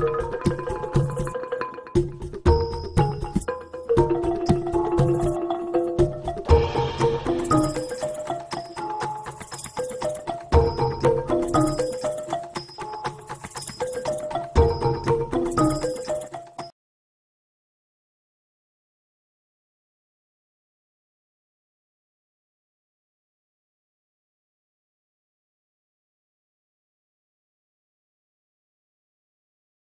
you